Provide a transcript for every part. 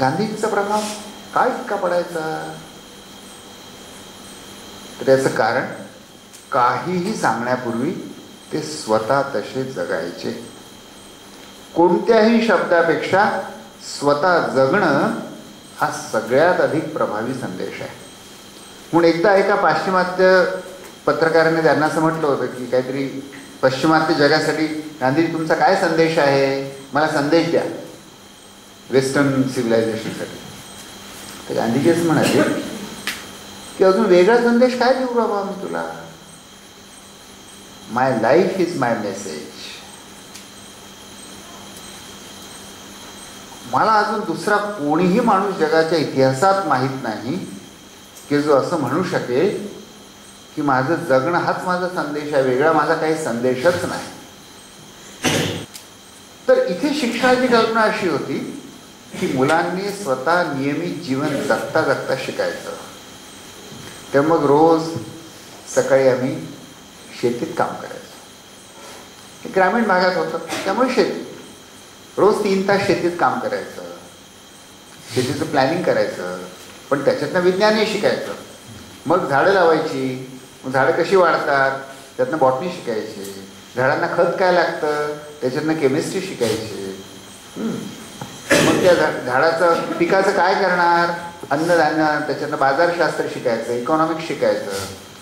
गांधीजीचा प्रभाव काय इतका पडायचा? तर त्याचं कारण काहीही सांगण्यापूर्वी ते स्वतः तसे जगायचे. कोणत्याही शब्दापेक्षा स्वतः जगणं हा सगळ्यात अधिक प्रभावी संदेश आहे. म्हणून एकदा एका पाश्चिमात्य पत्रकाराने त्यांना असं म्हटलं होतं की काहीतरी पाश्चिमात्य जगासाठी गांधीजी तुमचा काय संदेश आहे? मला संदेश द्या. वेस्टर्न सिव्हिलायझेशनसाठी. तर गांधीजीच म्हणाले की अजून वेगळा संदेश काय देऊ बाबा मी तुला? My life is my message मला अजून दुसरा कोणीही माणूस जगाच्या इतिहासात माहीत नाही की जो असं म्हणू शकेल की माझं जगणं हाच माझा संदेश आहे वेगळा माझा काही संदेशच नाही. तर इथे शिक्षणाची कल्पना अशी होती. की मुलांनी स्वतः नियमित जीवन जगता जगता शिकायचं. तर मग रोज सकाळी आम्ही शेतीत काम करायचो. हे ग्रामीण भागात होतं त्यामुळे शेती रोज तीन तास शेतीत काम करायचं. शेतीचं प्लॅनिंग करायचं पण त्याच्यातनं विज्ञानही शिकायचं. मग झाडं लावायची मग झाडं कशी वाढतात त्यातनं बॉटनी शिकायची. झाडांना खत काय लागतं त्याच्यातनं केमिस्ट्री शिकायची. त्या झाडाचं पिकाचं काय करणार? अन्नधान्य त्याच्यातनं बाजारशास्त्र शिकायचं इकॉनॉमिक्स शिकायचं.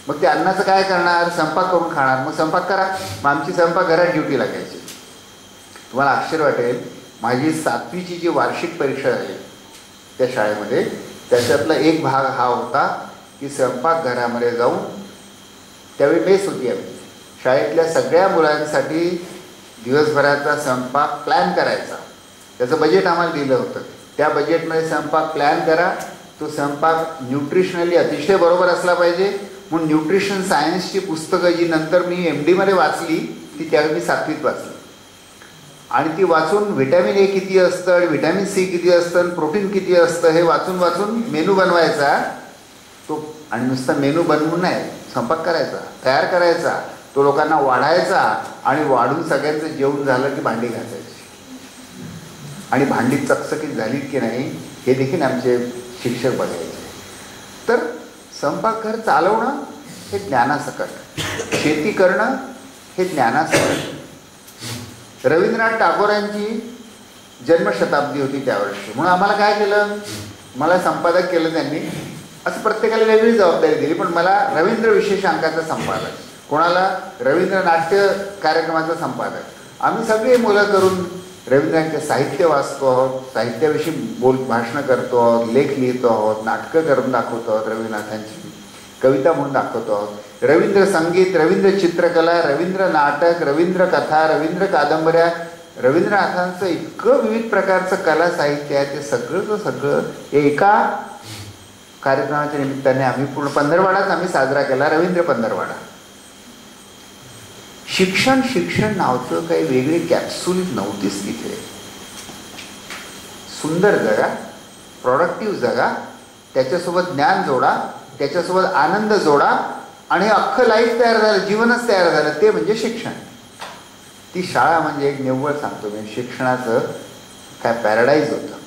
मग ते अन्नाचं काय करणार? संपाक करून खाणार. मग संपाक करा. मग आमची संपाक घरात ड्युटी लागायची. तुम्हाला आश्चर्य वाटेल माझी सातवीची जी वार्षिक परीक्षा आहे त्या शाळेमध्ये त्याच्यातला एक भाग हा होता की स्वयंपाकघरामध्ये जाऊन त्यावेळी मेस होती आम्ही. शाळेतल्या सगळ्या मुलांसाठी दिवसभराचा स्वयंपाक प्लॅन करायचा. त्याचं बजेट आम्हाला दिलं होतं. त्या बजेटमध्ये स्वयंपाक प्लॅन करा. तो स्वयंपाक न्यूट्रिशनली अतिशय बरोबर असला पाहिजे. म्हणून न्यूट्रिशन सायन्सची पुस्तकं जी नंतर मी एम डीमध्ये वाचली ती त्यावेळी मी सातवीत वाचली. आणि ती वाचून व्हिटॅमिन ए किती असतं आणि व्हिटॅमिन सी किती असतं आणि प्रोटीन किती असतं हे वाचून वाचून मेनू बनवायचा. तो आणि नुसता मेनू बनवून नाही स्वयंपाक करायचा तयार करायचा. तो लोकांना वाढायचा आणि वाढून सगळ्यांचं जेवण झालं की भांडी घासायची. आणि भांडी चकचकीत झाली की नाही हे देखील आमचे शिक्षक बघायचे. तर स्वयंपाकघर चालवणं हे ज्ञानासकट. शेती करणं हे ज्ञानासकट. रवींद्रनाथ टागोरांची जन्मशताब्दी होती त्यावर्षी म्हणून आम्हाला काय केलं? मला संपादक केलं त्यांनी. असं प्रत्येकाला वेगळी जबाबदारी दिली पण मला रवींद्र विशेषांकाचा संपादक. कोणाला? रवींद्र नाट्य कार्यक्रमाचा संपादक. आम्ही सगळी मुलं करून रवींद्रांचे साहित्य वाचतो आहोत साहित्याविषयी बोल भाषणं करतो आहोत लेख लिहितो आहोत नाटकं करून दाखवतो आहोत रवींद्रनाथांची कविता म्हणून दाखवतो आहोत. रवींद्र संगीत रवींद्र चित्रकला रवींद्र नाटक रवींद्र कथा रवींद्र कादंबऱ्या रवींद्रनाथांचं इतकं विविध प्रकारचं कला साहित्य आहे ते सगळंचं सगळं हे एका कार्यक्रमाच्या निमित्ताने आम्ही पूर्ण पंधरवाडाच आम्ही साजरा केला रवींद्र पंधरवाडा. शिक्षण शिक्षण नावचं काही वेगळी कॅप्सूल नव्हतीच तिथे. सुंदर जगा प्रॉडक्टिव्ह जगा त्याच्यासोबत ज्ञान जोडा त्याच्यासोबत आनंद जोडा आणि अख्खं लाईफ तयार झालं जीवनच तयार झालं ते म्हणजे शिक्षण. ती शाळा म्हणजे एक निव्वळ सांगतो मी शिक्षणाचं काय पॅराडाईज होतं.